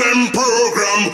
them program.